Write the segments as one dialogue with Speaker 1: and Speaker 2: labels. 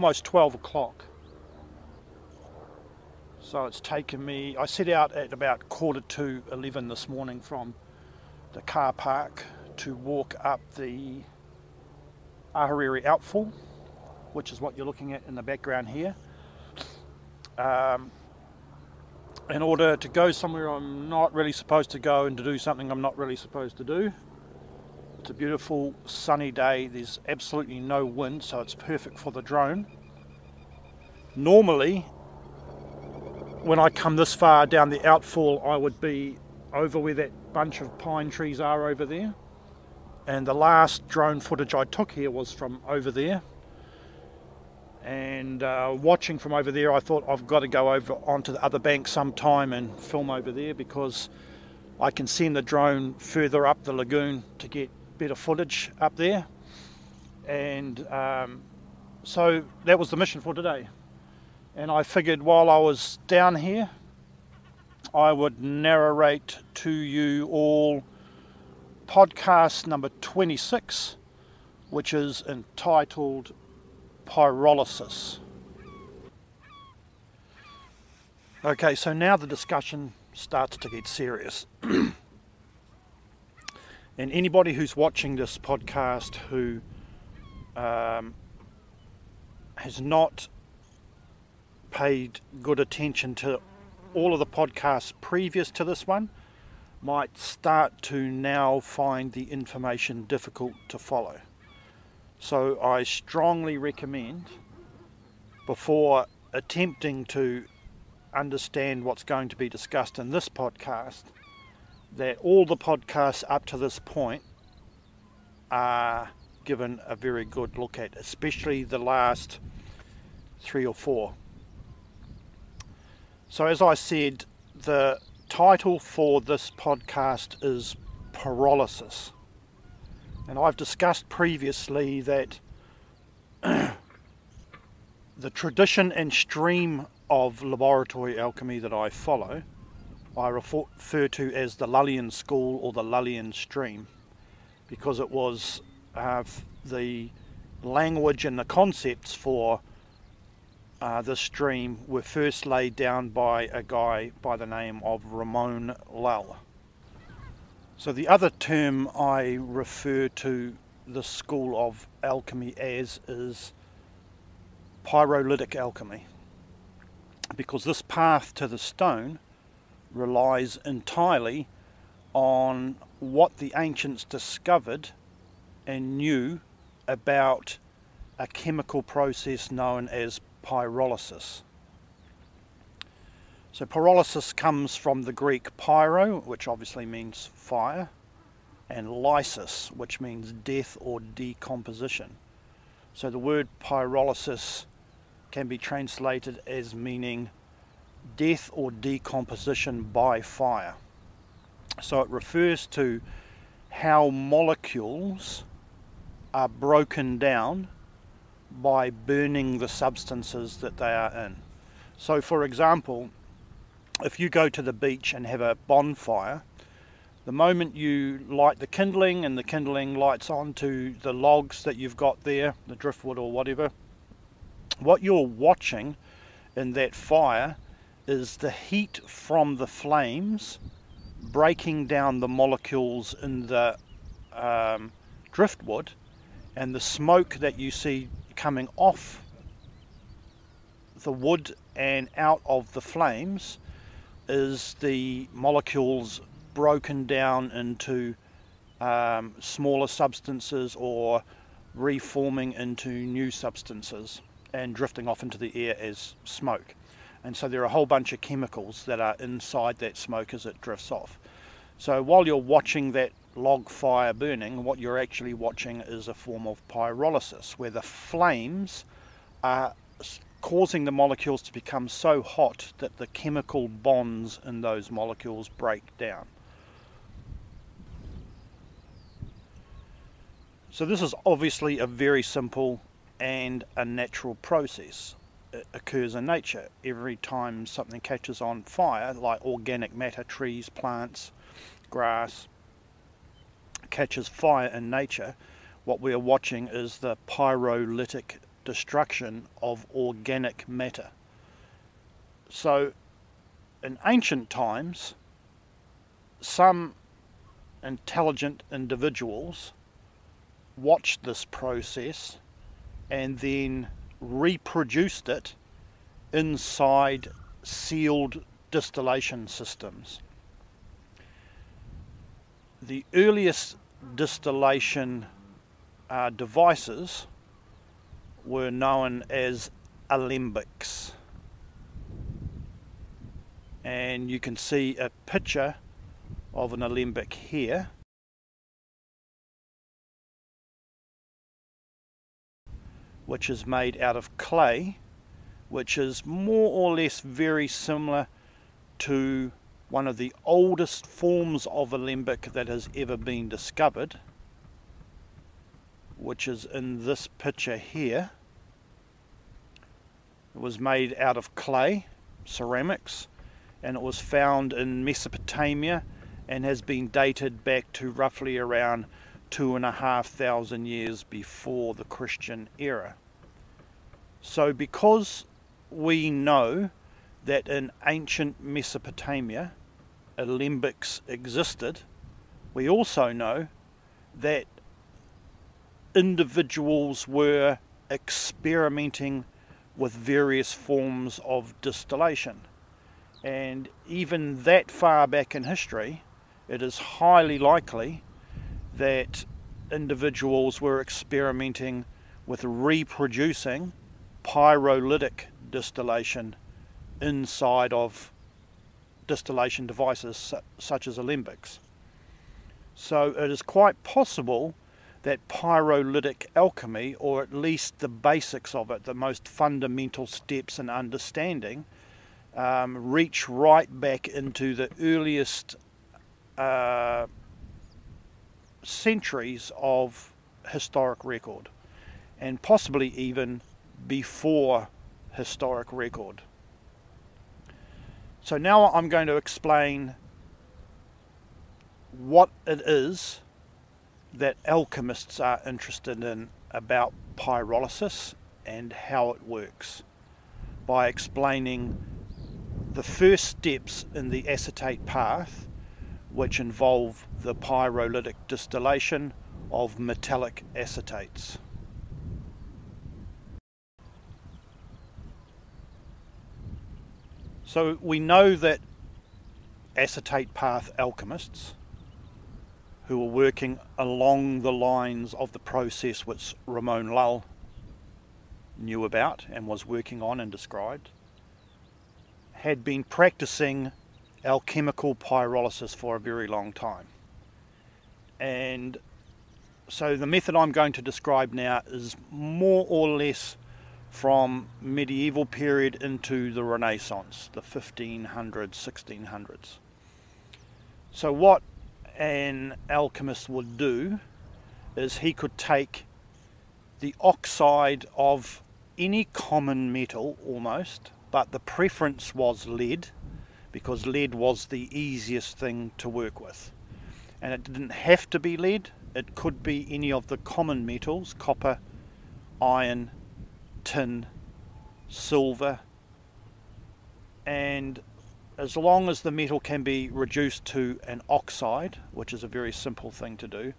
Speaker 1: almost 12 o'clock. So it's taken me, I set out at about quarter to 11 this morning from the car park to walk up the Ahariri outfall, which is what you're looking at in the background here. Um, in order to go somewhere I'm not really supposed to go and to do something I'm not really supposed to do. It's a beautiful sunny day. There's absolutely no wind, so it's perfect for the drone. Normally, when I come this far down the outfall, I would be over where that bunch of pine trees are over there. And the last drone footage I took here was from over there. And uh, watching from over there, I thought I've got to go over onto the other bank sometime and film over there because I can send the drone further up the lagoon to get better footage up there. And um, so that was the mission for today and I figured while I was down here I would narrate to you all podcast number 26 which is entitled Pyrolysis. Okay, so now the discussion starts to get serious. and anybody who's watching this podcast who um, has not paid good attention to all of the podcasts previous to this one might start to now find the information difficult to follow. So I strongly recommend before attempting to understand what's going to be discussed in this podcast that all the podcasts up to this point are given a very good look at, especially the last three or four. So, as I said, the title for this podcast is Pyrolysis. And I've discussed previously that the tradition and stream of laboratory alchemy that I follow, I refer to as the Lullian School or the Lullian Stream, because it was uh, the language and the concepts for uh, the stream were first laid down by a guy by the name of Ramon Lull. So the other term I refer to the school of alchemy as is pyrolytic alchemy because this path to the stone relies entirely on what the ancients discovered and knew about a chemical process known as pyrolysis. So pyrolysis comes from the Greek pyro, which obviously means fire, and lysis, which means death or decomposition. So the word pyrolysis can be translated as meaning death or decomposition by fire. So it refers to how molecules are broken down by burning the substances that they are in. So, for example, if you go to the beach and have a bonfire, the moment you light the kindling and the kindling lights onto the logs that you've got there, the driftwood or whatever, what you're watching in that fire is the heat from the flames breaking down the molecules in the um, driftwood and the smoke that you see coming off the wood and out of the flames is the molecules broken down into um, smaller substances or reforming into new substances and drifting off into the air as smoke. And so there are a whole bunch of chemicals that are inside that smoke as it drifts off. So while you're watching that log fire burning, what you're actually watching is a form of pyrolysis, where the flames are causing the molecules to become so hot that the chemical bonds in those molecules break down. So this is obviously a very simple and a natural process. Occurs in nature. Every time something catches on fire, like organic matter, trees, plants, grass, catches fire in nature, what we are watching is the pyrolytic destruction of organic matter. So, in ancient times, some intelligent individuals watched this process and then reproduced it inside sealed distillation systems. The earliest distillation uh, devices were known as alembics. And you can see a picture of an alembic here. Which is made out of clay, which is more or less very similar to one of the oldest forms of alembic that has ever been discovered, which is in this picture here. It was made out of clay, ceramics, and it was found in Mesopotamia and has been dated back to roughly around two and a half thousand years before the Christian era. So because we know that in ancient Mesopotamia alembics existed, we also know that individuals were experimenting with various forms of distillation. And even that far back in history, it is highly likely that individuals were experimenting with reproducing pyrolytic distillation inside of distillation devices such as alembics. So it is quite possible that pyrolytic alchemy, or at least the basics of it, the most fundamental steps in understanding, um, reach right back into the earliest uh, centuries of historic record, and possibly even before historic record. So now I'm going to explain what it is that alchemists are interested in about pyrolysis and how it works by explaining the first steps in the acetate path which involve the pyrolytic distillation of metallic acetates. So we know that acetate path alchemists who were working along the lines of the process which Ramon Lull knew about and was working on and described had been practicing alchemical pyrolysis for a very long time. And so the method I'm going to describe now is more or less from medieval period into the Renaissance, the 1500s, 1600s. So what an alchemist would do is he could take the oxide of any common metal almost, but the preference was lead because lead was the easiest thing to work with. And it didn't have to be lead, it could be any of the common metals, copper, iron, tin, silver, and as long as the metal can be reduced to an oxide, which is a very simple thing to do,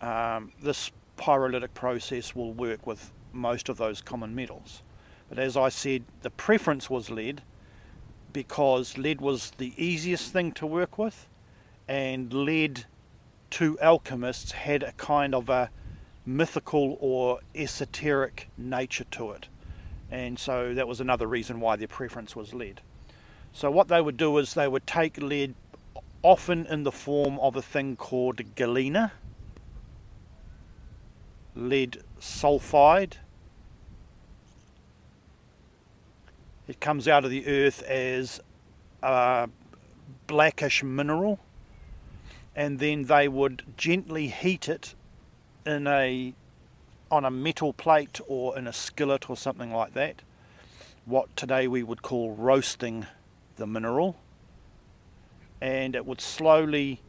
Speaker 1: um, this pyrolytic process will work with most of those common metals. But as I said, the preference was lead because lead was the easiest thing to work with, and lead to alchemists had a kind of a mythical or esoteric nature to it. And so that was another reason why their preference was lead. So what they would do is they would take lead often in the form of a thing called galena, lead sulfide. It comes out of the earth as a blackish mineral and then they would gently heat it in a on a metal plate or in a skillet or something like that what today we would call roasting the mineral. And it would slowly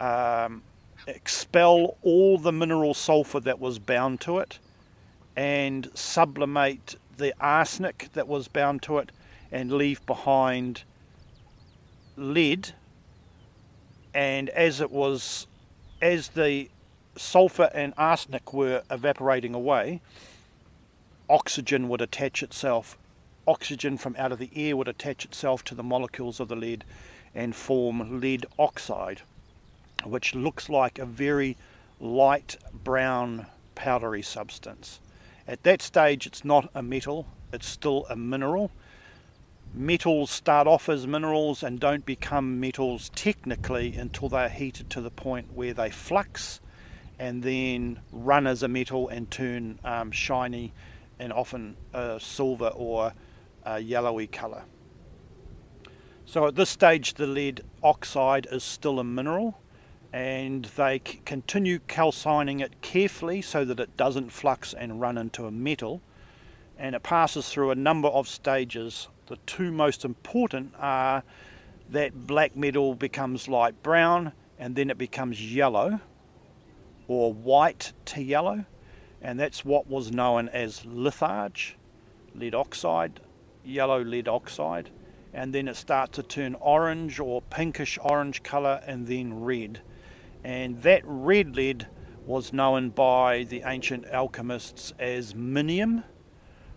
Speaker 1: um, expel all the mineral sulfur that was bound to it and sublimate the arsenic that was bound to it and leave behind lead and as it was as the sulfur and arsenic were evaporating away, oxygen would attach itself, oxygen from out of the air would attach itself to the molecules of the lead and form lead oxide. which looks like a very light brown powdery substance. At that stage, it's not a metal, it's still a mineral. Metals start off as minerals and don't become metals technically until they're heated to the point where they flux and then run as a metal and turn um, shiny and often a silver or a yellowy colour. So at this stage the lead oxide is still a mineral and they continue calcining it carefully so that it doesn't flux and run into a metal. And it passes through a number of stages. The two most important are that black metal becomes light brown and then it becomes yellow or white to yellow. And that's what was known as litharge, lead oxide, yellow lead oxide. And then it starts to turn orange or pinkish orange colour and then red and that red lead was known by the ancient alchemists as minium.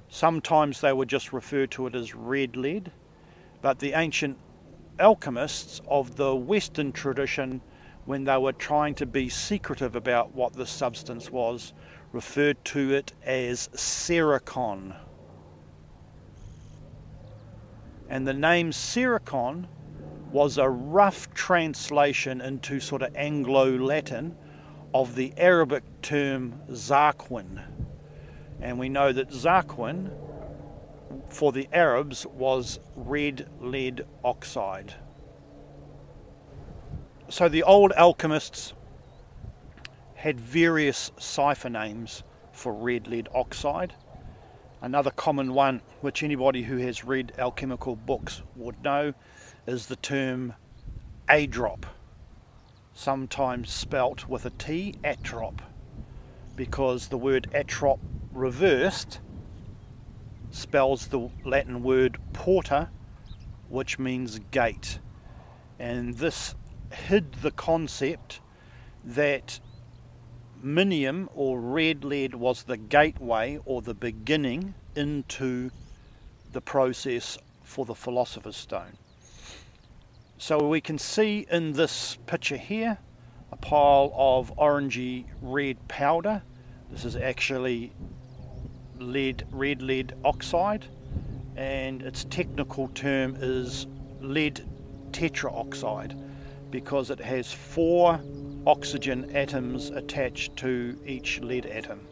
Speaker 1: Sometimes they would just refer to it as red lead, but the ancient alchemists of the Western tradition, when they were trying to be secretive about what the substance was, referred to it as sericon. And the name sericon was a rough translation into sort of Anglo Latin of the Arabic term zarquin. And we know that zarquin for the Arabs was red lead oxide. So the old alchemists had various cipher names for red lead oxide. Another common one, which anybody who has read alchemical books would know, is the term adrop, sometimes spelt with a T, atrop, because the word atrop reversed spells the Latin word porta, which means gate. And this hid the concept that minium or red lead was the gateway or the beginning into the process for the philosopher's stone. So we can see in this picture here a pile of orangey red powder. This is actually lead, red lead oxide and its technical term is lead tetraoxide because it has four oxygen atoms attached to each lead atom.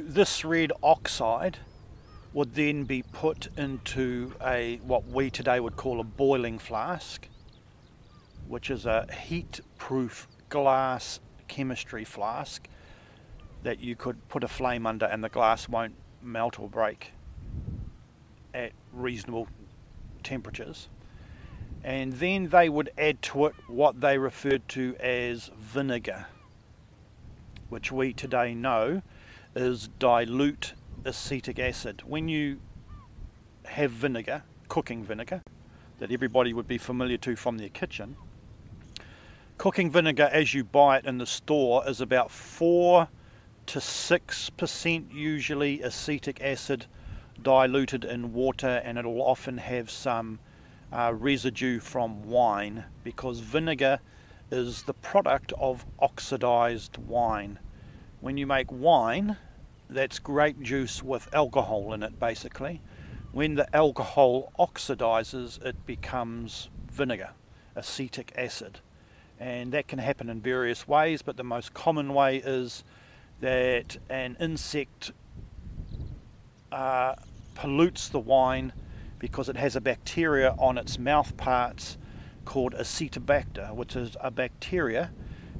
Speaker 1: This red oxide would then be put into a what we today would call a boiling flask, which is a heat-proof glass chemistry flask that you could put a flame under and the glass won't melt or break at reasonable temperatures. And then they would add to it what they referred to as vinegar, which we today know is dilute acetic acid. When you have vinegar, cooking vinegar, that everybody would be familiar to from their kitchen, cooking vinegar as you buy it in the store is about 4 to 6% usually acetic acid diluted in water and it'll often have some uh, residue from wine because vinegar is the product of oxidized wine. When you make wine, that's grape juice with alcohol in it basically. When the alcohol oxidizes, it becomes vinegar, acetic acid. And that can happen in various ways, but the most common way is that an insect uh, pollutes the wine because it has a bacteria on its mouth parts called Acetobacter, which is a bacteria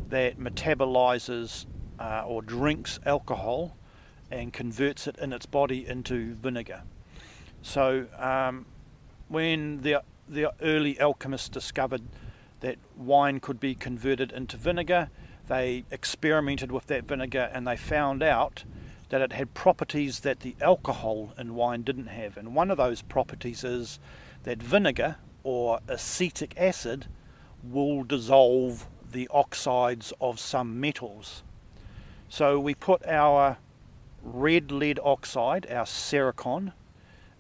Speaker 1: that metabolizes uh, or drinks alcohol and converts it in its body into vinegar. So um, when the the early alchemists discovered that wine could be converted into vinegar, they experimented with that vinegar and they found out that it had properties that the alcohol in wine didn't have. And one of those properties is that vinegar or acetic acid will dissolve the oxides of some metals. So we put our red lead oxide, our sericon,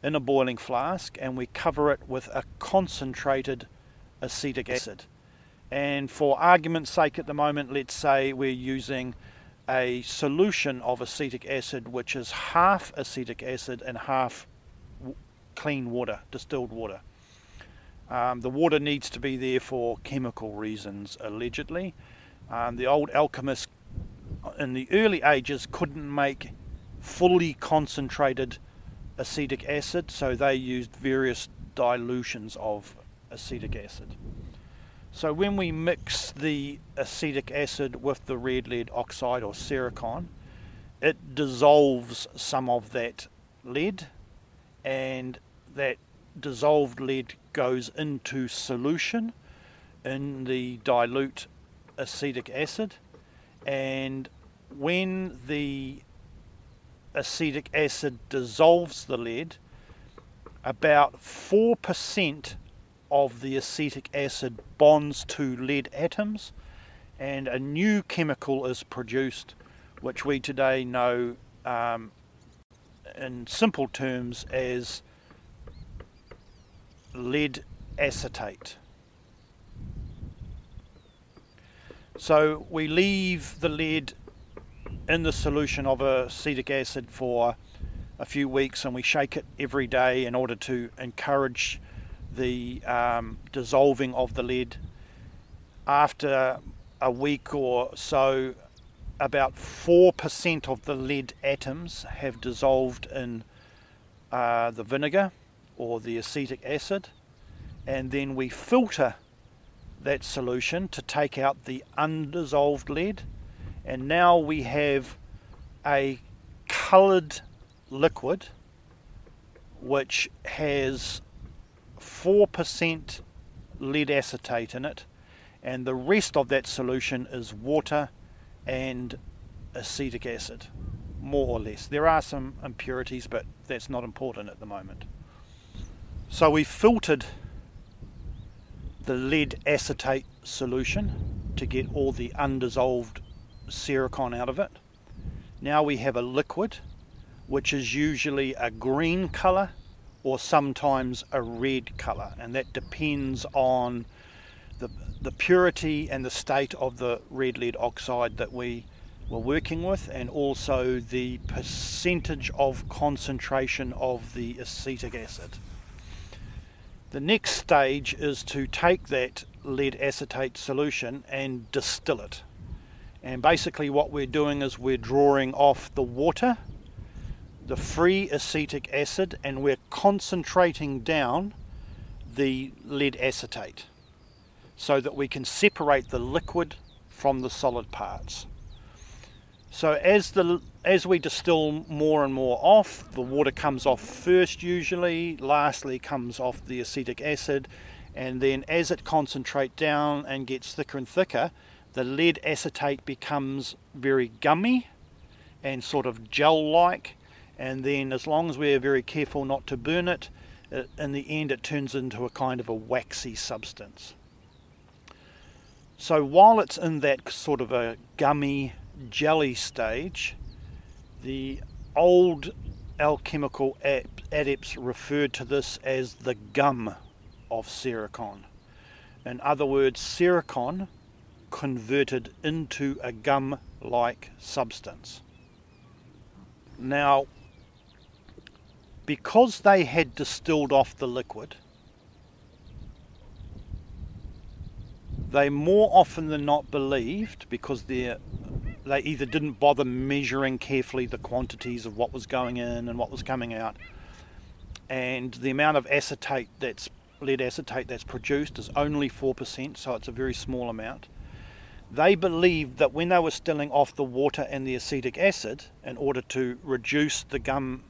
Speaker 1: in a boiling flask and we cover it with a concentrated acetic acid. And for argument's sake at the moment, let's say we're using a solution of acetic acid which is half acetic acid and half clean water, distilled water. Um, the water needs to be there for chemical reasons, allegedly. Um, the old alchemists in the early ages couldn't make fully concentrated acetic acid, so they used various dilutions of acetic acid. So when we mix the acetic acid with the red lead oxide or Sericon, it dissolves some of that lead and that dissolved lead goes into solution in the dilute acetic acid and when the acetic acid dissolves the lead about 4% of the acetic acid bonds to lead atoms and a new chemical is produced which we today know um, in simple terms as lead acetate. So we leave the lead in the solution of acetic acid for a few weeks and we shake it every day in order to encourage the um, dissolving of the lead. After a week or so, about 4% of the lead atoms have dissolved in uh, the vinegar or the acetic acid and then we filter that solution to take out the undissolved lead and now we have a coloured liquid which has 4% lead acetate in it. And the rest of that solution is water and acetic acid more or less. There are some impurities but that's not important at the moment. So we filtered the lead acetate solution to get all the undissolved Sericon out of it. Now we have a liquid which is usually a green colour or sometimes a red colour and that depends on the, the purity and the state of the red lead oxide that we were working with and also the percentage of concentration of the acetic acid. The next stage is to take that lead acetate solution and distill it. And basically what we're doing is we're drawing off the water, the free acetic acid, and we're concentrating down the lead acetate so that we can separate the liquid from the solid parts. So as the as we distill more and more off, the water comes off first usually, lastly comes off the acetic acid, and then as it concentrates down and gets thicker and thicker, the lead acetate becomes very gummy and sort of gel-like, and then as long as we're very careful not to burn it, it, in the end it turns into a kind of a waxy substance. So while it's in that sort of a gummy jelly stage, the old alchemical adepts referred to this as the gum of Sericon. In other words, Sericon converted into a gum like substance. Now, because they had distilled off the liquid, they more often than not believed, because they either didn't bother measuring carefully the quantities of what was going in and what was coming out, and the amount of acetate that's lead acetate that's produced is only 4%, so it's a very small amount. They believed that when they were stilling off the water and the acetic acid in order to reduce the gum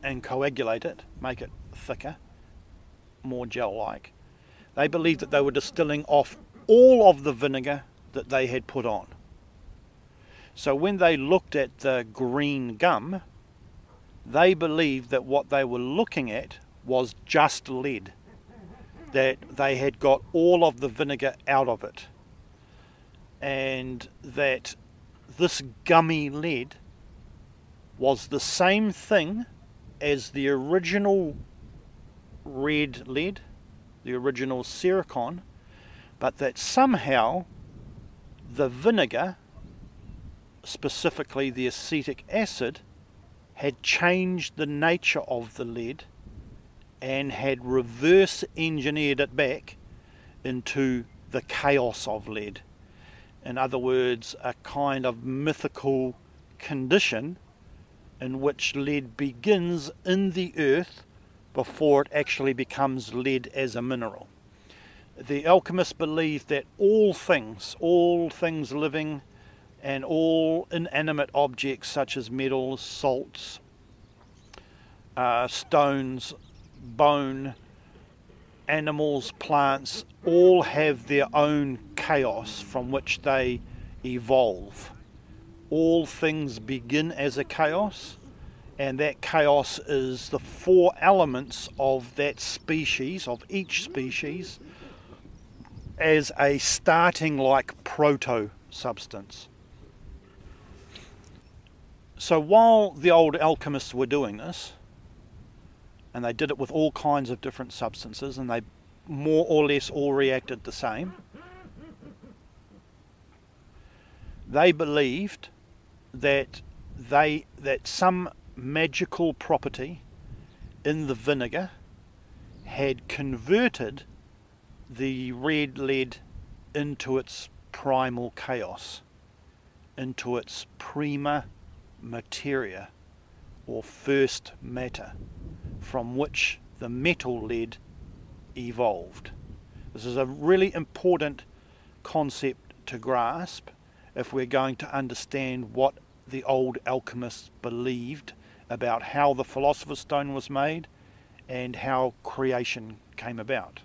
Speaker 1: and coagulate it, make it thicker, more gel like, they believed that they were distilling off all of the vinegar that they had put on. So when they looked at the green gum, they believed that what they were looking at was just lead, that they had got all of the vinegar out of it, and that this gummy lead was the same thing as the original red lead, the original Sericon, but that somehow the vinegar, specifically the acetic acid, had changed the nature of the lead and had reverse engineered it back into the chaos of lead. In other words, a kind of mythical condition in which lead begins in the earth before it actually becomes lead as a mineral. The alchemists believed that all things, all things living, and all inanimate objects such as metals, salts, uh, stones, bone, animals, plants, all have their own chaos from which they evolve. All things begin as a chaos, and that chaos is the four elements of that species, of each species, as a starting like proto substance. So while the old alchemists were doing this, and they did it with all kinds of different substances, and they more or less all reacted the same. They believed that they that some magical property in the vinegar had converted the red lead into its primal chaos, into its prima materia or first matter from which the metal lead evolved. This is a really important concept to grasp if we're going to understand what the old alchemists believed about how the philosopher's stone was made and how creation came about.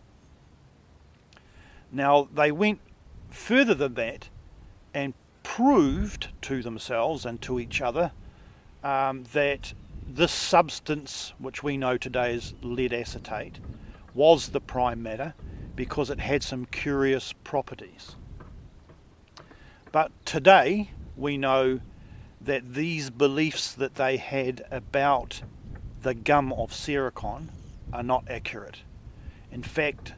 Speaker 1: Now, they went further than that and proved to themselves and to each other um, that this substance, which we know today as lead acetate, was the prime matter because it had some curious properties. But today we know that these beliefs that they had about the gum of Sericon are not accurate. In fact,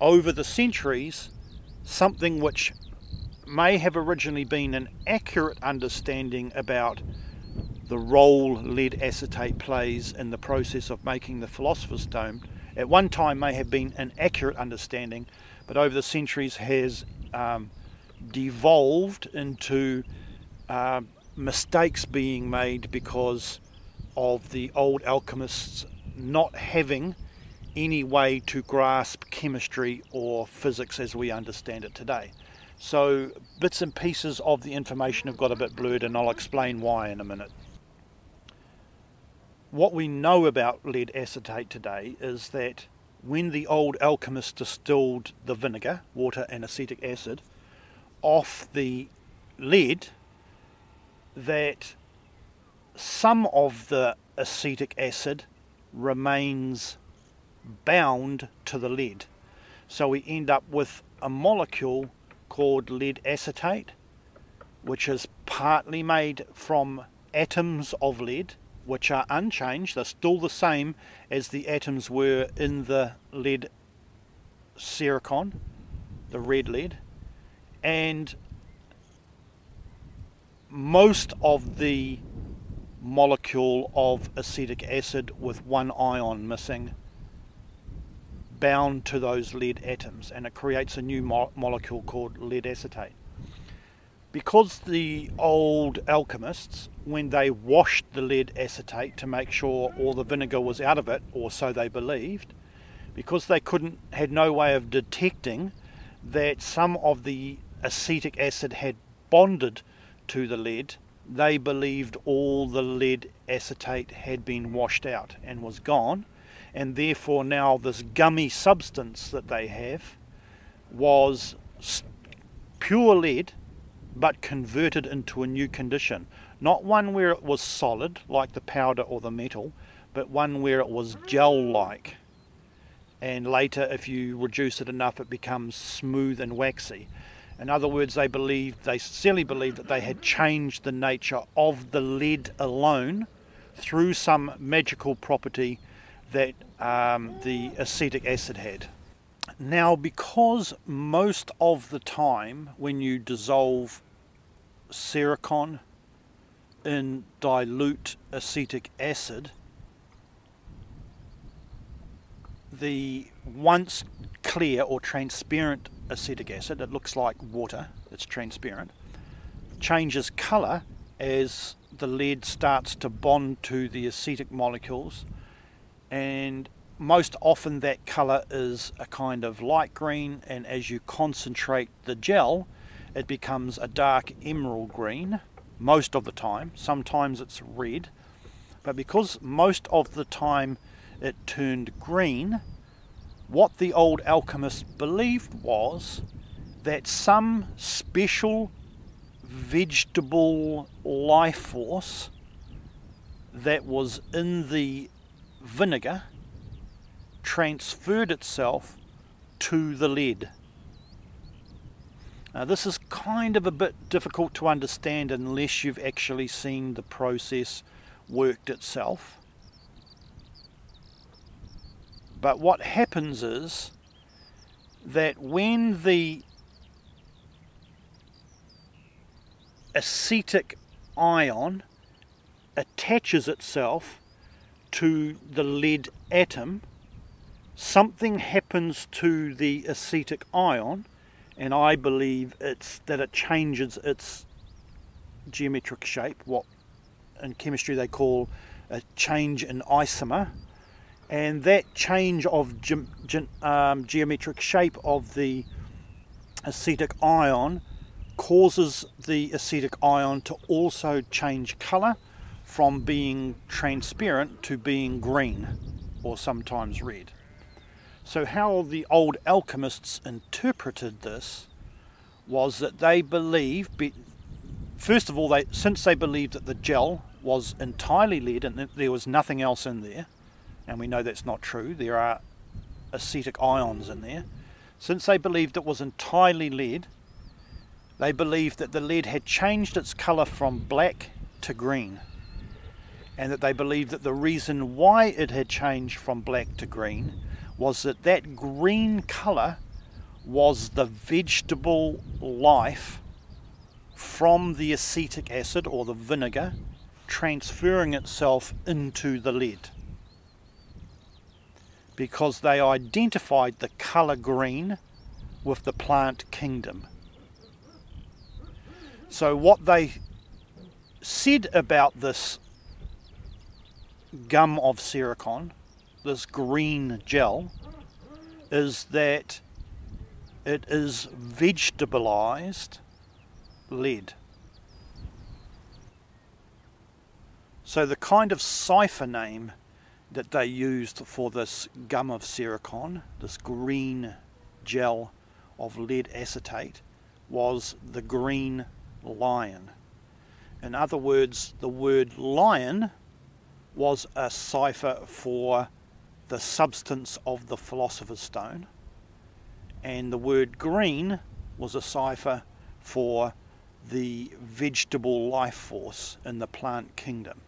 Speaker 1: over the centuries, something which may have originally been an accurate understanding about the role lead acetate plays in the process of making the Philosopher's Stone at one time may have been an accurate understanding, but over the centuries has um, devolved into uh, mistakes being made because of the old alchemists not having any way to grasp chemistry or physics as we understand it today. So bits and pieces of the information have got a bit blurred, and I'll explain why in a minute what we know about lead acetate today is that when the old alchemists distilled the vinegar, water and acetic acid, off the lead, that some of the acetic acid remains bound to the lead. So we end up with a molecule called lead acetate, which is partly made from atoms of lead which are unchanged, they're still the same as the atoms were in the lead sericon, the red lead, and most of the molecule of acetic acid with one ion missing bound to those lead atoms and it creates a new mo- molecule called lead acetate. Because the old alchemists, when they washed the lead acetate to make sure all the vinegar was out of it, or so they believed, because they couldn't had no way of detecting that some of the acetic acid had bonded to the lead, they believed all the lead acetate had been washed out and was gone, and therefore now this gummy substance that they have was pure lead but converted into a new condition. Not one where it was solid, like the powder or the metal, but one where it was gel like. And later, if you reduce it enough, it becomes smooth and waxy. In other words, they believed, they sincerely believed that they had changed the nature of the lead alone through some magical property that um, the acetic acid had. Now, because most of the time when you dissolve Sericon in dilute acetic acid, the once clear or transparent acetic acid, it looks like water, it's transparent, changes colour as the lead starts to bond to the acetic molecules and most often that colour is a kind of light green and as you concentrate the gel it becomes a dark emerald green most of the time. Sometimes it's red. But because most of the time it turned green what the old alchemists believed was that some special vegetable life force that was in the vinegar transferred itself to the lead. Now this is kind of a bit difficult to understand unless you've actually seen the process worked itself. But what happens is that when the acetic ion attaches itself to the lead atom, something happens to the acetic ion, and I believe it's that it changes its geometric shape, what in chemistry they call a change in isomer, and that change of ge ge um, geometric shape of the acetic ion causes the acetic ion to also change colour from being transparent to being green or sometimes red. So how the old alchemists interpreted this was that they believed, first of all, they since they believed that the gel was entirely lead and that there was nothing else in there, and we know that's not true, there are acetic ions in there. Since they believed it was entirely lead, they believed that the lead had changed its colour from black to green. And that they believed that the reason why it had changed from black to green was that that green colour was the vegetable life from the acetic acid or the vinegar transferring itself into the lead because they identified the colour green with the plant kingdom. So what they said about this gum of Sericon, this green gel, is that it is vegetabilized lead. So the kind of cipher name that they used for this gum of Sericon, this green gel of lead acetate, was the green lion. In other words, the word lion was a cipher for the substance of the philosopher's stone, and the word green was a cipher for the vegetable life force in the plant kingdom.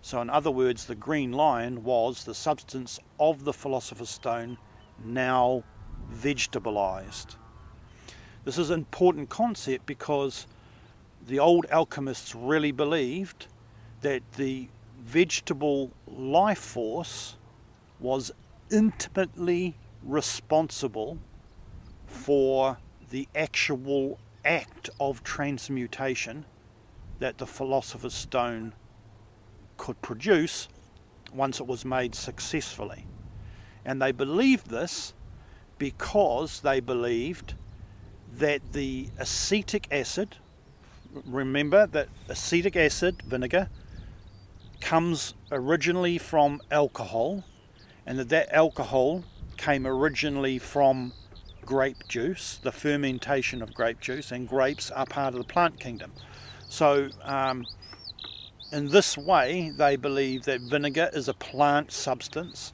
Speaker 1: So, in other words, the green lion was the substance of the philosopher's stone now vegetabilized. This is an important concept because the old alchemists really believed that the vegetable life force was intimately responsible for the actual act of transmutation that the philosopher's stone could produce once it was made successfully. And they believed this because they believed that the acetic acid, remember that acetic acid, vinegar, comes originally from alcohol and that that alcohol came originally from grape juice, the fermentation of grape juice, and grapes are part of the plant kingdom. So, um, in this way, they believe that vinegar is a plant substance,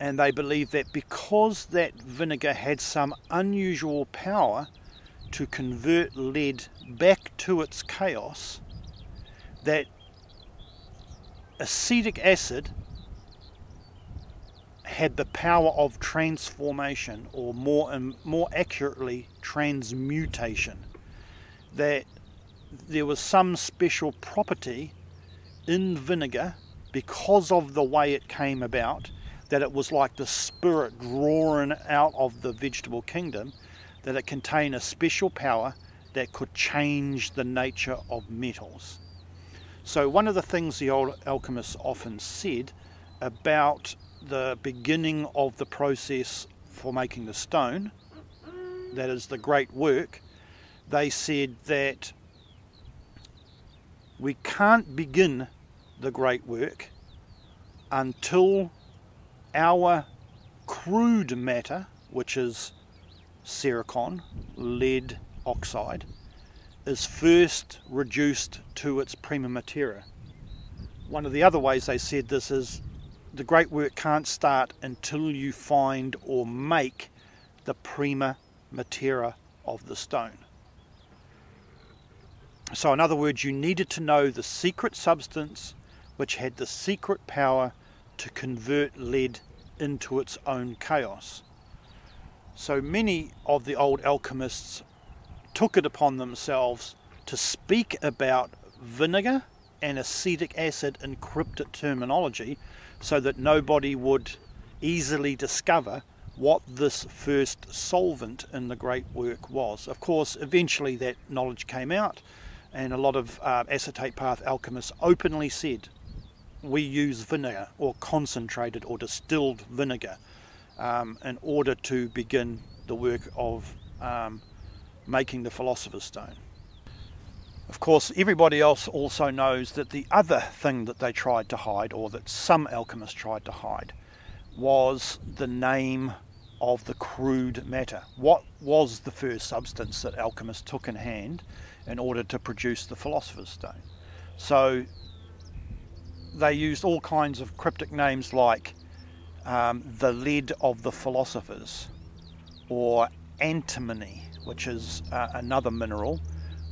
Speaker 1: and they believe that because that vinegar had some unusual power to convert lead back to its chaos, that acetic acid had the power of transformation, or more and more accurately, transmutation. That there was some special property in vinegar because of the way it came about, that it was like the spirit drawn out of the vegetable kingdom, that it contained a special power that could change the nature of metals. So, one of the things the old alchemists often said about the beginning of the process for making the stone, that is the great work, they said that we can't begin the great work until our crude matter, which is sericon, lead oxide, is first reduced to its prima materia. One of the other ways they said this is the great work can't start until you find or make the prima materia of the stone. So, in other words, you needed to know the secret substance which had the secret power to convert lead into its own chaos. So many of the old alchemists took it upon themselves to speak about vinegar and acetic acid in cryptic terminology so that nobody would easily discover what this first solvent in the great work was. Of course, eventually that knowledge came out, and a lot of uh, acetate path alchemists openly said we use vinegar or concentrated or distilled vinegar um, in order to begin the work of um, making the Philosopher's Stone. Of course, everybody else also knows that the other thing that they tried to hide, or that some alchemists tried to hide, was the name of the crude matter. What was the first substance that alchemists took in hand in order to produce the Philosopher's Stone? So they used all kinds of cryptic names like um, the lead of the philosophers or antimony, which is uh, another mineral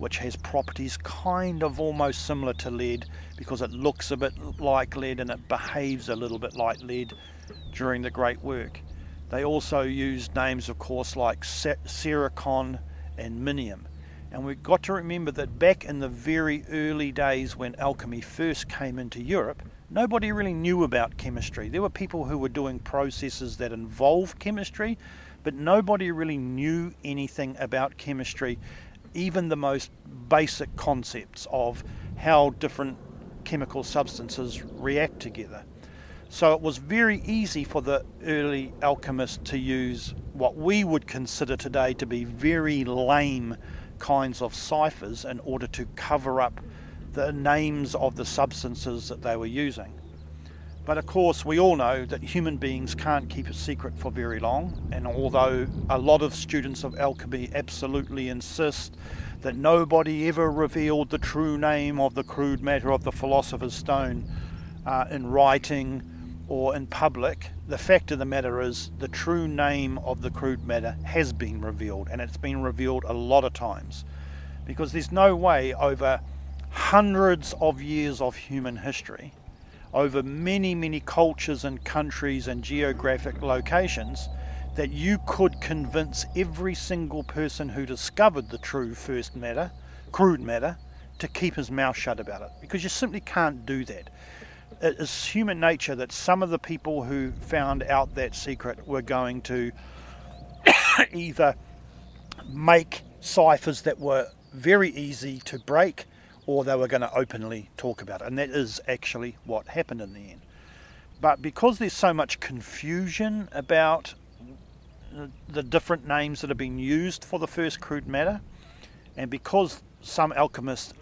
Speaker 1: which has properties kind of almost similar to lead because it looks a bit like lead and it behaves a little bit like lead during the great work. They also used names, of course, like sericon and minium. And we've got to remember that back in the very early days when alchemy first came into Europe, nobody really knew about chemistry. There were people who were doing processes that involved chemistry, but nobody really knew anything about chemistry, even the most basic concepts of how different chemical substances react together. So it was very easy for the early alchemists to use what we would consider today to be very lame kinds of ciphers in order to cover up the names of the substances that they were using. But of course, we all know that human beings can't keep a secret for very long, and although a lot of students of alchemy absolutely insist that nobody ever revealed the true name of the crude matter of the philosopher's stone uh, in writing or in public, the fact of the matter is the true name of the crude matter has been revealed, and it's been revealed a lot of times. Because there's no way over hundreds of years of human history, over many, many cultures and countries and geographic locations, that you could convince every single person who discovered the true first matter, crude matter, to keep his mouth shut about it. Because you simply can't do that it is human nature that some of the people who found out that secret were going to either make ciphers that were very easy to break or they were going to openly talk about it. And that is actually what happened in the end. But because there's so much confusion about the different names that have been used for the first crude matter, and because some alchemists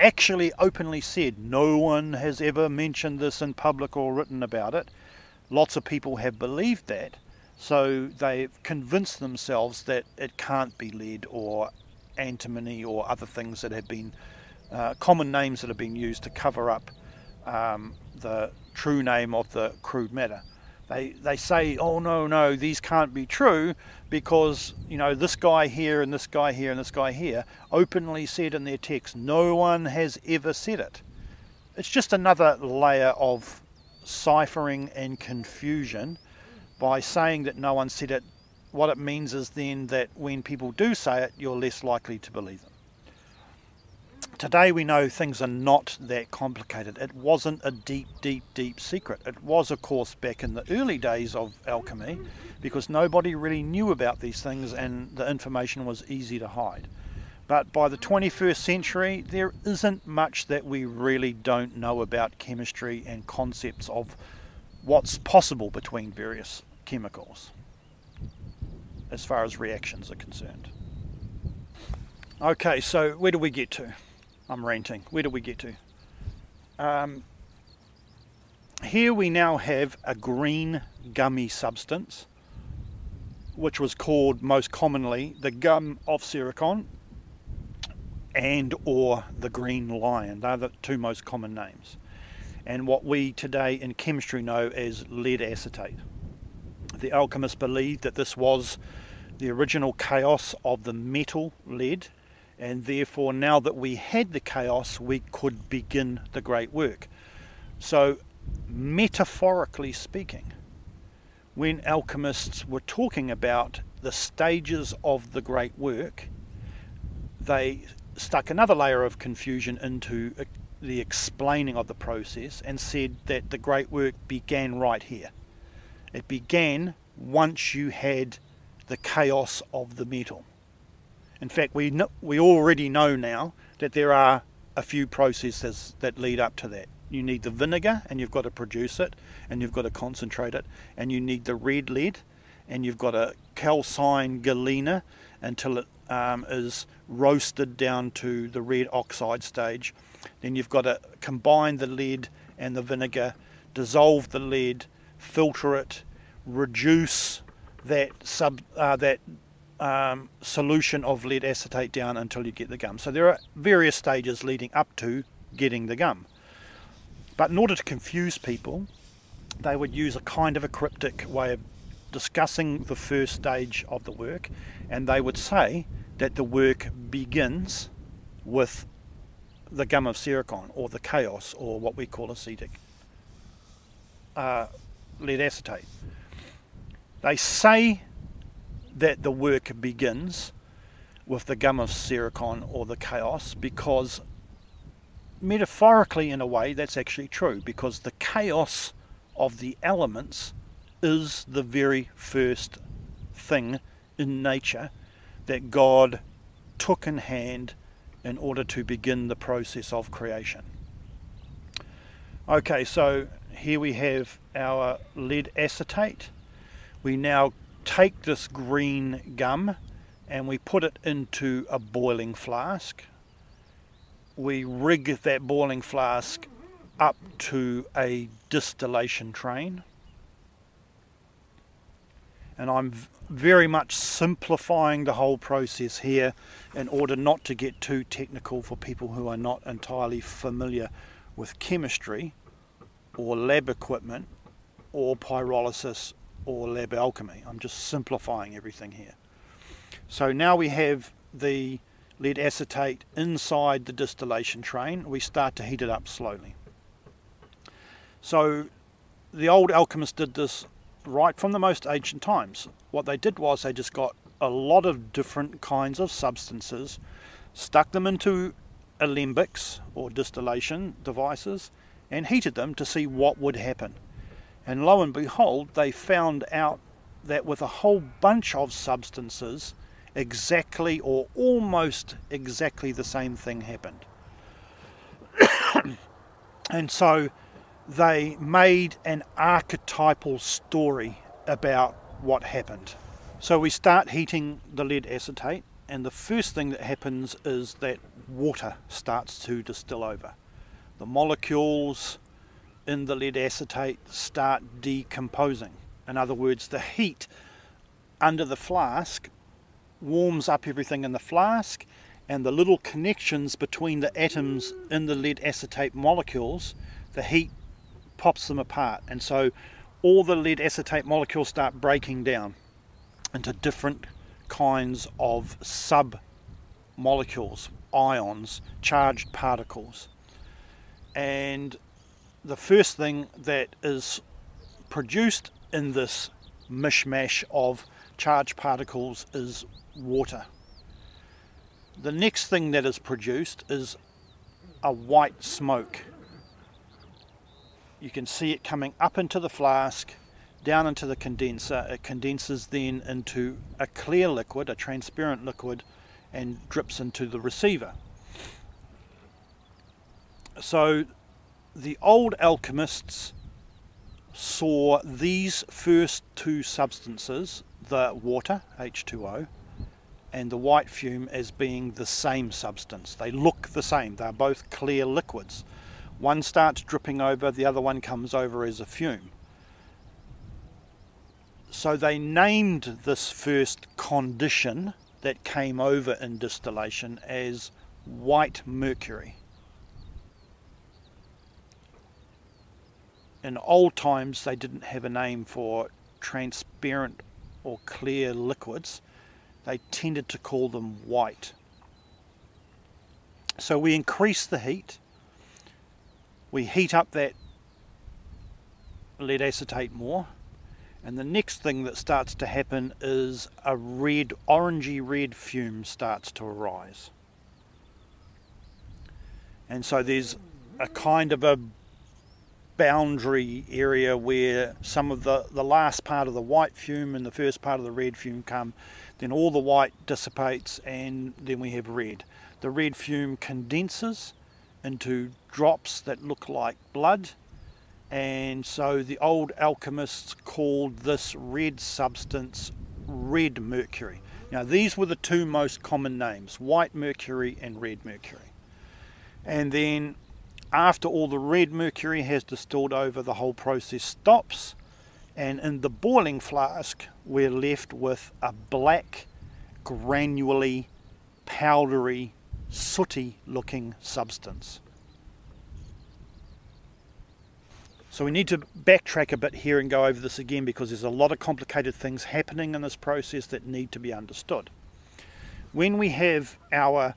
Speaker 1: actually openly said no one has ever mentioned this in public or written about it. Lots of people have believed that, so they've convinced themselves that it can't be lead or antimony or other things that have been uh, common names that have been used to cover up um, the true name of the crude matter they they say, oh no no, these can't be true because you know this guy here and this guy here and this guy here openly said in their text, no one has ever said it. It's just another layer of ciphering and confusion by saying that no one said it. What it means is then that when people do say it, you're less likely to believe them. Today we know things are not that complicated. It wasn't a deep, deep, deep secret. It was, of course, back in the early days of alchemy because nobody really knew about these things and the information was easy to hide. But by the 21st century, there isn't much that we really don't know about chemistry and concepts of what's possible between various chemicals as far as reactions are concerned. Okay, so where do we get to? I'm ranting. Where do we get to? Um, here we now have a green gummy substance which was called most commonly the gum of Sericon and or the green lion. They're the two most common names. And what we today in chemistry know as lead acetate. The alchemists believed that this was the original chaos of the metal lead and therefore now that we had the chaos we could begin the great work. So metaphorically speaking, when alchemists were talking about the stages of the great work, they stuck another layer of confusion into uh, the explaining of the process and said that the great work began right here. It began once you had the chaos of the metal. In fact, we know, we already know now that there are a few processes that lead up to that you need the vinegar and you've got to produce it and you've got to concentrate it and you need the red lead and you've got to calcine galena until it um, is roasted down to the red oxide stage then you've got to combine the lead and the vinegar dissolve the lead filter it reduce that sub uh, that um, solution of lead acetate down until you get the gum. So there are various stages leading up to getting the gum. But in order to confuse people, they would use a kind of a cryptic way of discussing the first stage of the work, and they would say that the work begins with the gum of Sericon, or the chaos, or what we call acetic. Uh, lead acetate. They say that the work begins with the gum of Sericon or the chaos because metaphorically, in a way, that's actually true because the chaos of the elements is the very first thing in nature that God took in hand in order to begin the process of creation. Okay, so here we have our lead acetate. We now take this green gum and we put it into a boiling flask we rig that boiling flask up to a distillation train. And I'm very much simplifying the whole process here in order not to get too technical for people who are not entirely familiar with chemistry or lab equipment or pyrolysis or lab alchemy. I'm just simplifying everything here. So now we have the lead acetate inside the distillation train, we start to heat it up slowly. So the old alchemists did this right from the most ancient times. What they did was they just got a lot of different kinds of substances, stuck them into alembics or distillation devices, and heated them to see what would happen. And lo and behold, they found out that with a whole bunch of substances, exactly or almost exactly the same thing happened. and so they made an archetypal story about what happened. So we start heating the lead acetate, and the first thing that happens is that water starts to distill over. The molecules in the lead acetate start decomposing. In other words, the heat under the flask warms up everything in the flask and the little connections between the atoms in the lead acetate molecules, the heat pops them apart. And so all the lead acetate molecules start breaking down into different kinds of sub molecules, ions, charged particles. And the first thing that is produced in this mishmash of charged particles is water. The next thing that is produced is a white smoke. You can see it coming up into the flask, down into the condenser. It condenses then into a clear liquid, a transparent liquid, and drips into the receiver. So the old alchemists saw these first two substances, the water, H2O, and the white fume as being the same substance. They look the same, they're both clear liquids. One starts dripping over, the other one comes over as a fume. So they named this first condition that came over in distillation as white mercury. In old times, they didn't have a name for transparent or clear liquids they tended to call them white. So we increase the heat, we heat up that lead acetate more, and the next thing that starts to happen is a red, orangey red fume starts to arise. And so there's a kind of a boundary area where some of the, the last part of the white fume and the first part of the red fume come then all the white dissipates and then we have red. The red fume condenses into drops that look like blood and so the old alchemists called this red substance red mercury. Now these were the two most common names, white mercury and red mercury. And then after all the red mercury has distilled over, the whole process stops and in the boiling flask we're left with a black granularly powdery sooty looking substance. So we need to backtrack a bit here and go over this again because there's a lot of complicated things happening in this process that need to be understood. When we have our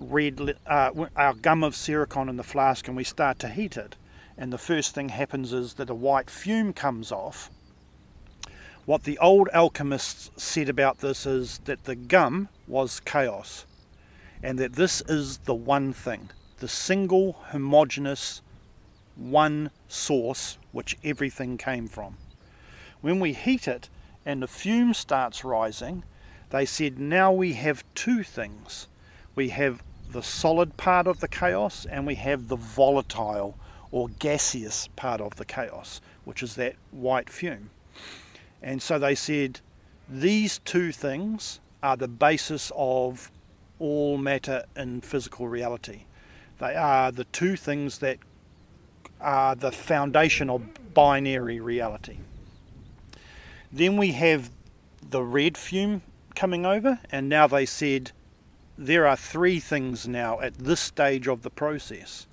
Speaker 1: red uh, our gum of Sericon in the flask and we start to heat it and the first thing happens is that a white fume comes off. What the old alchemists said about this is that the gum was chaos and that this is the one thing, the single homogeneous one source which everything came from. When we heat it and the fume starts rising, they said now we have two things. We have the solid part of the chaos and we have the volatile or gaseous part of the chaos, which is that white fume. And so they said these two things are the basis of all matter in physical reality. They are the two things that are the foundation of binary reality. Then we have the red fume coming over, and now they said there are three things now at this stage of the process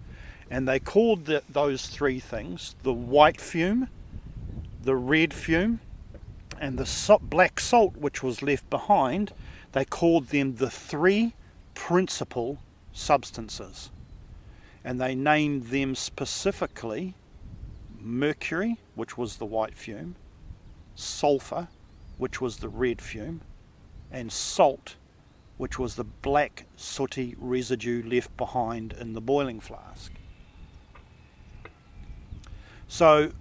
Speaker 1: and they called the, those three things the white fume, the red fume, and the black salt which was left behind. They called them the three principal substances, and they named them specifically mercury, which was the white fume, sulfur, which was the red fume, and salt, which was the black sooty residue left behind in the boiling flask. So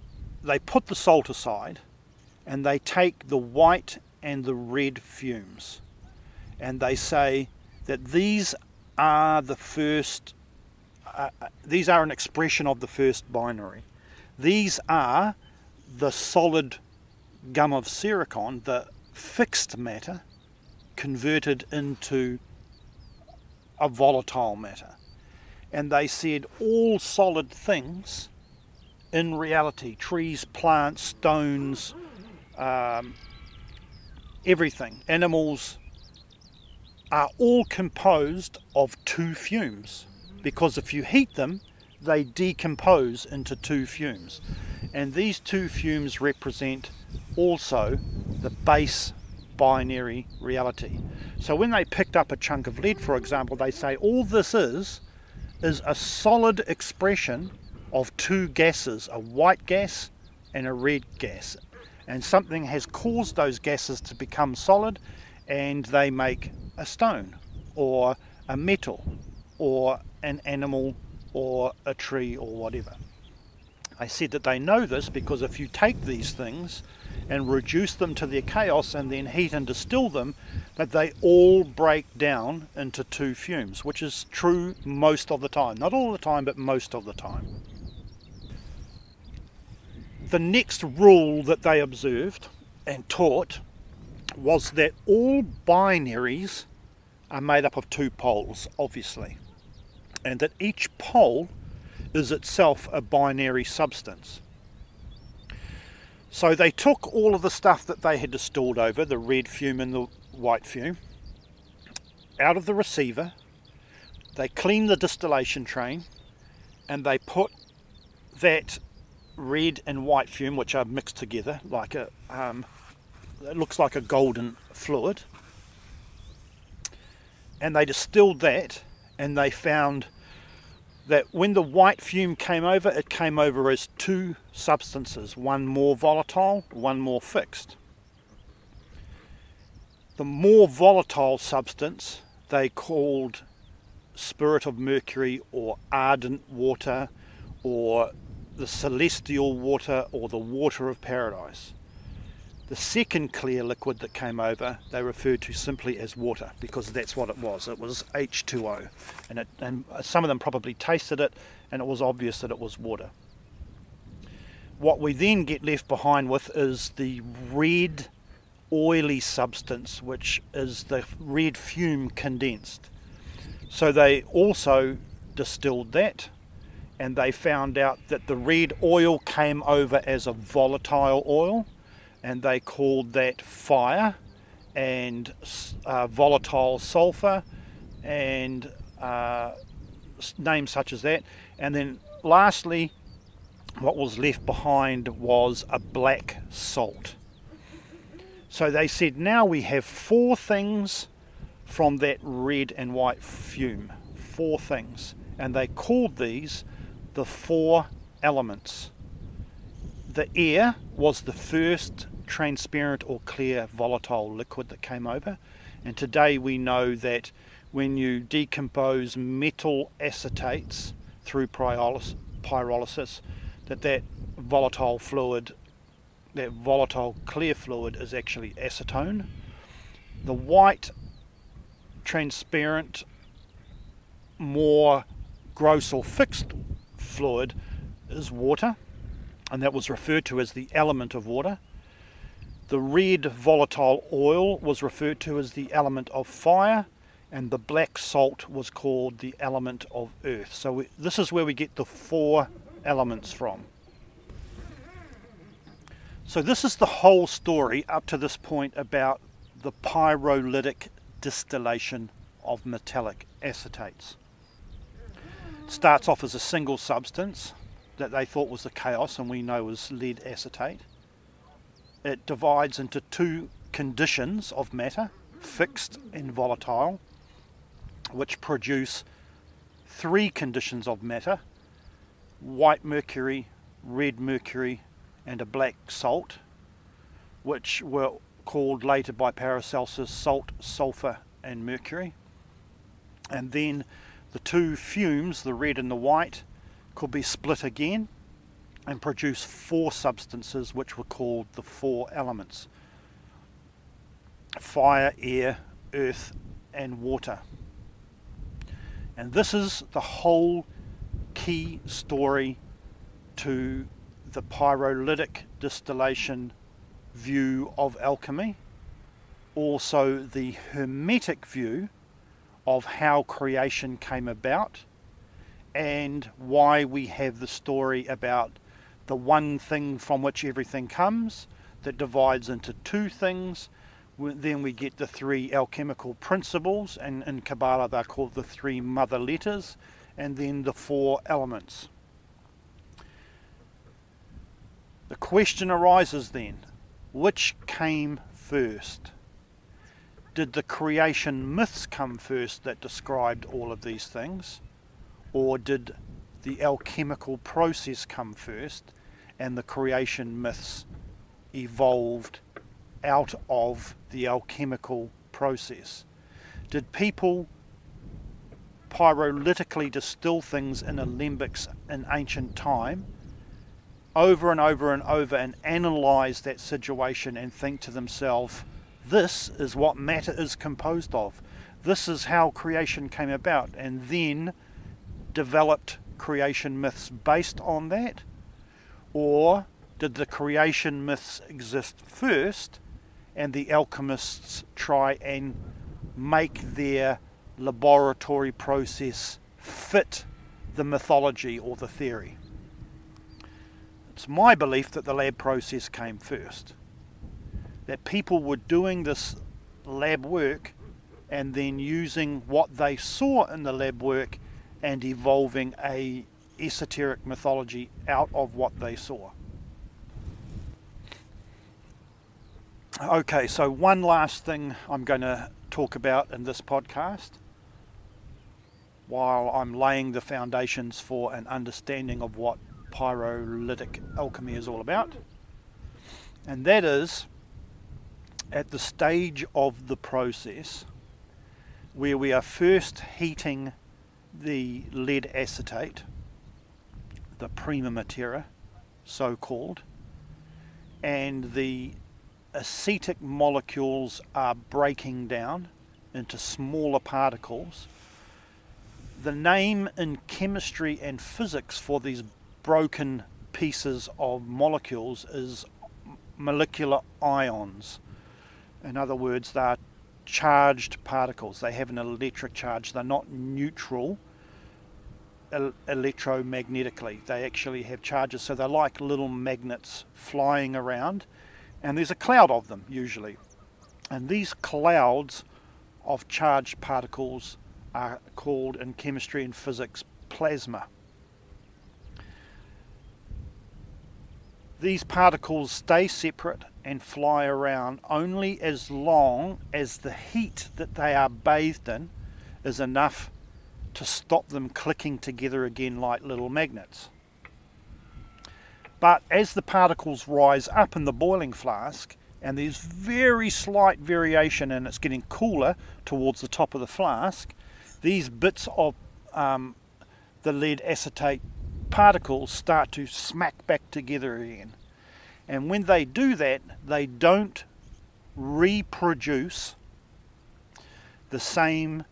Speaker 1: they put the salt aside and they take the white and the red fumes and they say that these are the first, uh, uh, these are an expression of the first binary. These are the solid gum of Sericon, the fixed matter, converted into a volatile matter. And they said all solid things in reality trees, plants, stones, um, everything, animals are all composed of two fumes because if you heat them, they decompose into two fumes. And these two fumes represent also the base binary reality. So when they picked up a chunk of lead, for example, they say all this is is a solid expression of two gases, a white gas and a red gas. And something has caused those gases to become solid and they make a stone or a metal or an animal or a tree or whatever. I said that they know this because if you take these things and reduce them to their chaos and then heat and distill them, that they all break down into two fumes, which is true most of the time. Not all the time, but most of the time. The next rule that they observed and taught was that all binaries are made up of two poles, obviously, and that each pole is itself a binary substance. So they took all of the stuff that they had distilled over, the red fume and the white fume, out of the receiver, they cleaned the distillation train, and they put that red and white fume, which are mixed together like a, um, it looks like a golden fluid, and they distilled that, and they found that when the white fume came over, it came over as two substances, one more volatile, one more fixed. The more volatile substance they called spirit of mercury or ardent water or the celestial water or the water of paradise. The second clear liquid that came over, they referred to simply as water because that's what it was. It was H2O, and, it, and uh, some of them probably tasted it, and it was obvious that it was water. What we then get left behind with is the red, oily substance, which is the red fume condensed. So they also distilled that, and they found out that the red oil came over as a volatile oil and they called that fire and uh, volatile sulfur and uh, names such as that. And then lastly, what was left behind was a black salt. So they said now we have four things from that red and white fume. Four things. And they called these the four elements. The air was the first transparent or clear volatile liquid that came over. And today we know that when you decompose metal acetates through pyrolysis, that that volatile fluid, that volatile clear fluid is actually acetone. The white, transparent, more gross or fixed fluid is water, and that was referred to as the element of water. The red volatile oil was referred to as the element of fire, and the black salt was called the element of earth. So we, this is where we get the four elements from. So this is the whole story up to this point about the pyrolytic distillation of metallic acetates. It starts off as a single substance that they thought was the chaos and we know is lead acetate it divides into two conditions of matter, fixed and volatile, which produce three conditions of matter, white mercury, red mercury, and a black salt, which were called later by Paracelsus salt, sulfur, and mercury. And then the two fumes, the red and the white, could be split again and produce four substances which were called the four elements fire, air, earth, and water. And this is the whole key story to the pyrolytic distillation view of alchemy, also the Hermetic view of how creation came about, and why we have the story about the one thing from which everything comes that divides into two things. Then we get the three alchemical principles, and in Kabbalah they're called the three mother letters, and then the four elements. The question arises then which came first? Did the creation myths come first that described all of these things? Or did the alchemical process come first and the creation myths evolved out of the alchemical process? Did people pyrolytically distill things in alembics in ancient time over and over and over and analyze that situation and think to themselves, this is what matter is composed of. This is how creation came about, and then developed creation myths based on that? Or did the creation myths exist first and the alchemists try and make their laboratory process fit the mythology or the theory? It's my belief that the lab process came first. That people were doing this lab work and then using what they saw in the lab work and evolving a esoteric mythology out of what they saw. Okay, so one last thing I'm going to talk about in this podcast while I'm laying the foundations for an understanding of what pyrolytic alchemy is all about. And that is at the stage of the process where we are first heating the lead acetate, the prima materia, so called, and the acetic molecules are breaking down into smaller particles. The name in chemistry and physics for these broken pieces of molecules is molecular ions. In other words, they're charged particles. They have an electric charge. They're not neutral electromagnetically. They actually have charges, so they're like little magnets flying around, and there's a cloud of them usually. And these clouds of charged particles are called in chemistry and physics plasma. These particles stay separate and fly around only as long as the heat that they are bathed in is enough to stop them clicking together again like little magnets. But as the particles rise up in the boiling flask, and there's very slight variation and it's getting cooler towards the top of the flask, these bits of um, the lead acetate particles start to smack back together again. And when they do that, they don't reproduce the same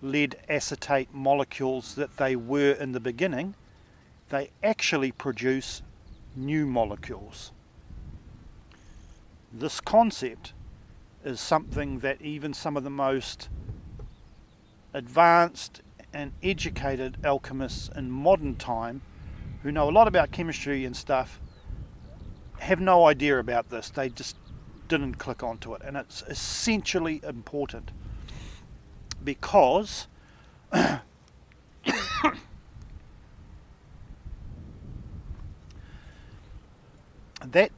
Speaker 1: lead acetate molecules that they were in the beginning. They actually produce new molecules. This concept is something that even some of the most advanced and educated alchemists in modern time who know a lot about chemistry and stuff have no idea about this. They just didn't click onto it, and it's essentially important because that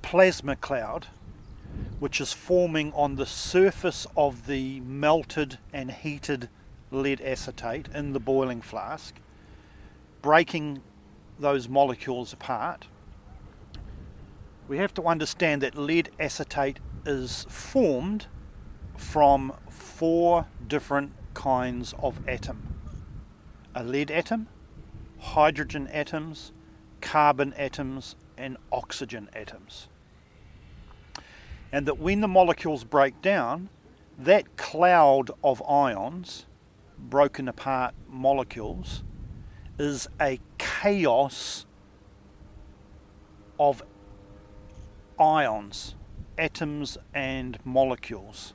Speaker 1: plasma cloud, which is forming on the surface of the melted and heated lead acetate in the boiling flask, breaking those molecules apart, we have to understand that lead acetate is formed from four different kinds of atom a lead atom, hydrogen atoms, carbon atoms, and oxygen atoms. And that when the molecules break down, that cloud of ions, broken apart molecules, is a chaos of ions, atoms, and molecules.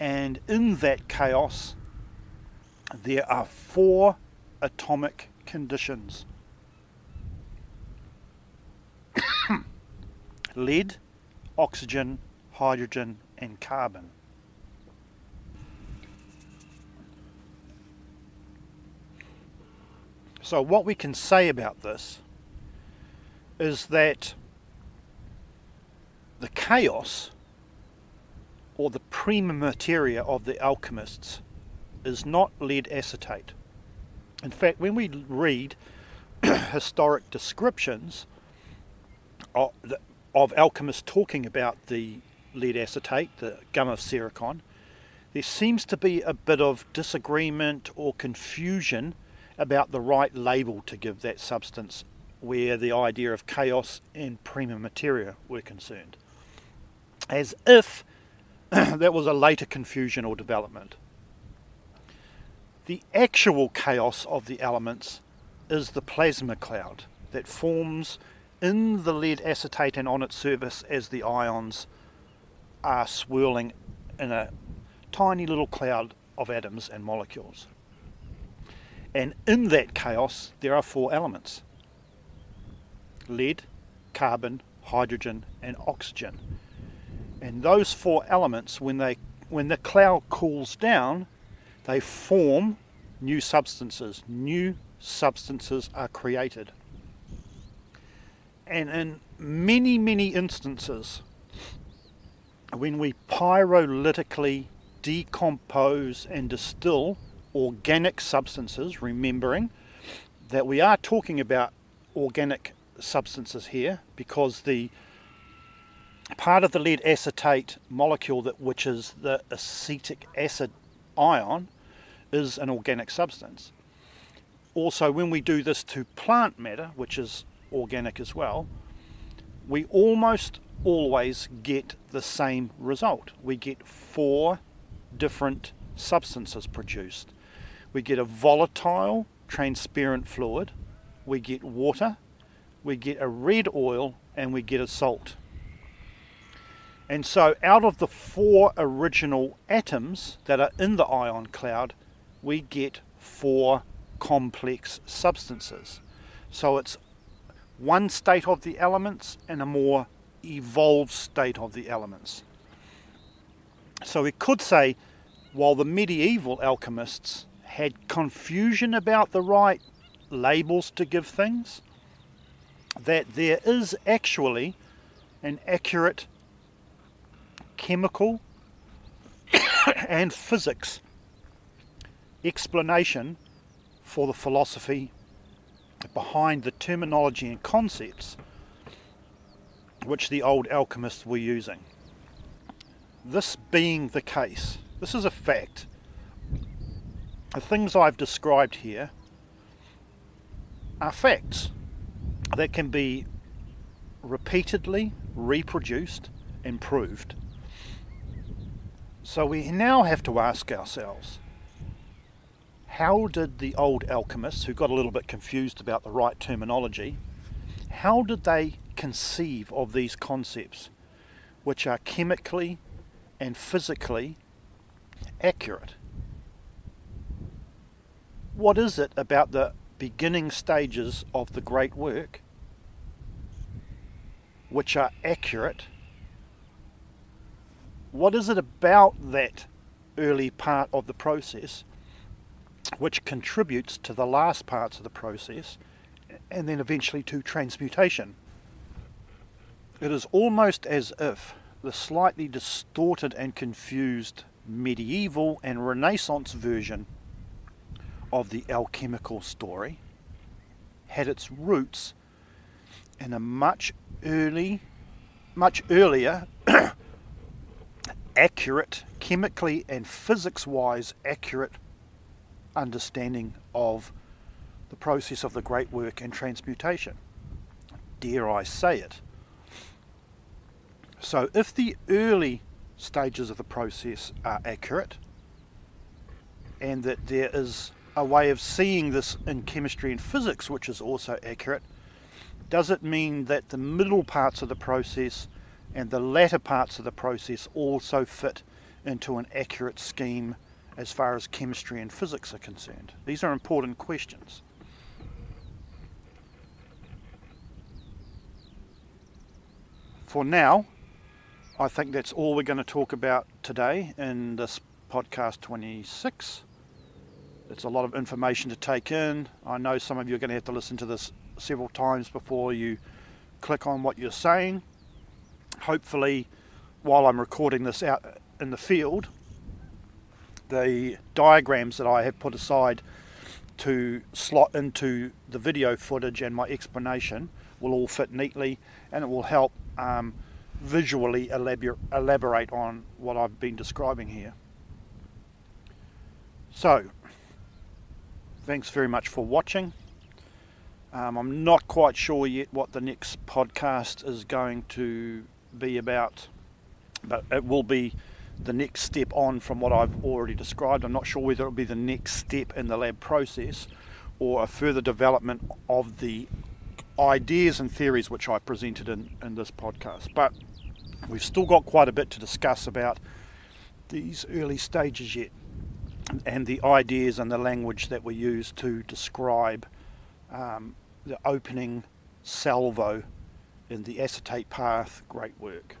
Speaker 1: And in that chaos, there are four atomic conditions lead, oxygen, hydrogen, and carbon. So, what we can say about this is that the chaos or the prima materia of the alchemists is not lead acetate. In fact, when we read historic descriptions of, of alchemists talking about the lead acetate, the gum of Sericon, there seems to be a bit of disagreement or confusion about the right label to give that substance where the idea of chaos and prima materia were concerned. As if that was a later confusion or development. The actual chaos of the elements is the plasma cloud that forms in the lead acetate and on its surface as the ions are swirling in a tiny little cloud of atoms and molecules. And in that chaos, there are four elements lead, carbon, hydrogen, and oxygen. And those four elements, when, they, when the cloud cools down, they form new substances. New substances are created. And in many, many instances, when we pyrolytically decompose and distill organic substances, remembering that we are talking about organic substances here because the part of the lead acetate molecule that which is the acetic acid ion is an organic substance. Also when we do this to plant matter which is organic as well we almost always get the same result. We get four different substances produced. We get a volatile transparent fluid, we get water, we get a red oil, and we get a salt. And so, out of the four original atoms that are in the ion cloud, we get four complex substances. So, it's one state of the elements and a more evolved state of the elements. So, we could say, while the medieval alchemists had confusion about the right labels to give things, that there is actually an accurate chemical and physics explanation for the philosophy behind the terminology and concepts which the old alchemists were using. This being the case, this is a fact. The things I've described here are facts that can be repeatedly reproduced and proved. So we now have to ask ourselves how did the old alchemists, who got a little bit confused about the right terminology, how did they conceive of these concepts which are chemically and physically accurate? What is it about the beginning stages of the great work which are accurate. What is it about that early part of the process which contributes to the last parts of the process and then eventually to transmutation? It is almost as if the slightly distorted and confused medieval and Renaissance version of the alchemical story had its roots in a much early, much earlier, uh, accurate, chemically and physics wise accurate understanding of the process of the great work and transmutation. Dare I say it? So, if the early stages of the process are accurate, and that there is a way of seeing this in chemistry and physics which is also accurate, does it mean that the middle parts of the process and the latter parts of the process also fit into an accurate scheme as far as chemistry and physics are concerned? These are important questions. For now, I think that's all we're going to talk about today in this podcast 26. It's a lot of information to take in. I know some of you are going to have to listen to this several times before you click on what you're saying. Hopefully, while I'm recording this out in the field, the diagrams that I have put aside to slot into the video footage and my explanation will all fit neatly and it will help um, visually elabor- elaborate on what I've been describing here. So, thanks very much for watching. Um, I'm not quite sure yet what the next podcast is going to be about, but it will be the next step on from what I've already described. I'm not sure whether it will be the next step in the lab process or a further development of the ideas and theories which I presented in, in this podcast. But we've still got quite a bit to discuss about these early stages yet and the ideas and the language that we use to describe um, the opening salvo in the acetate path. Great work.